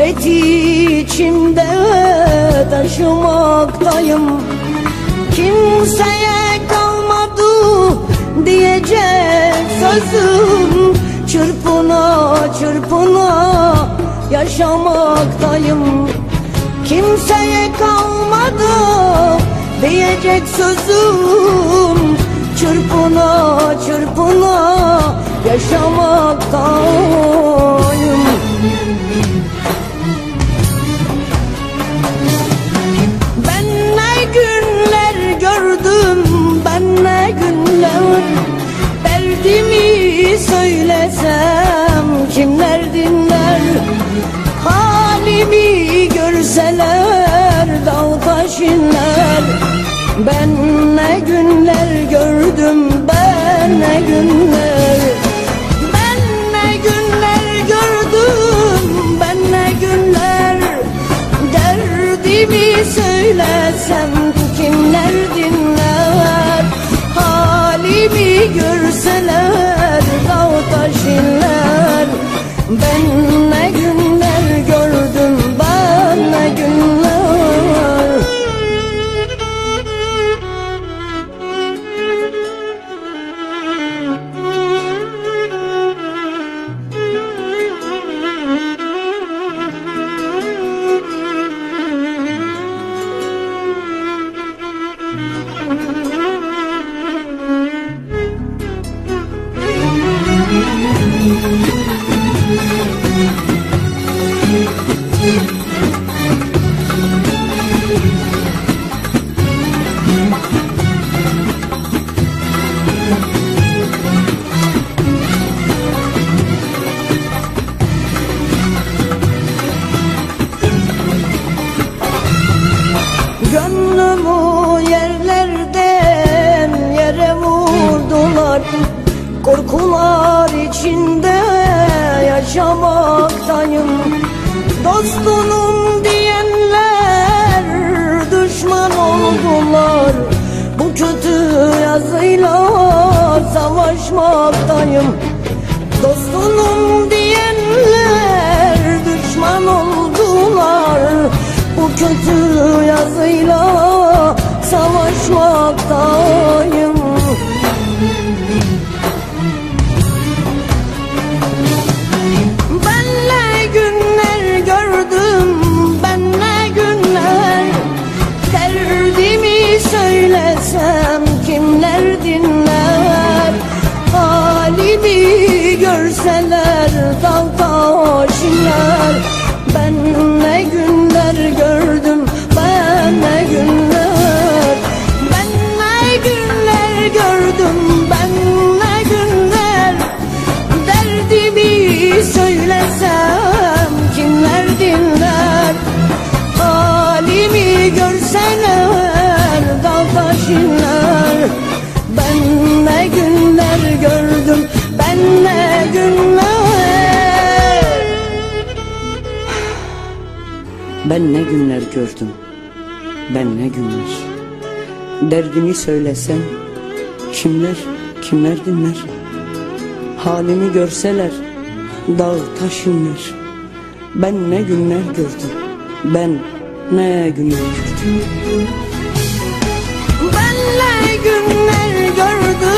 Hasreti içimde taşımaktayım. Kimseye kalmadı diyecek sözüm. Çırpına çırpına yaşamaktayım. Kimseye kalmadı diyecek sözüm. Çırpına çırpına yaşamaktayım Ben ne günler gördüm ben ne günler. Ben ne günler gördüm ben ne günler. Derdimi söylesem kimler dinler? Halimi görseler dağ taş inler Ben ne günler Korkular içinde yaşamaktayım. Dostunum diyenler düşman oldular. Bu kötü yazıyla savaşmaktayım. Dostunum diyenler düşman oldular. Bu kötü yazıyla savaşmaktayım Ben ne günler gördüm Ben ne günler. Derdini söylesen Kimler kimler dinler? Halimi görseler Dağ taş inler Ben ne günler gördüm Ben ne günler? Gördüm Ben ne günler gördüm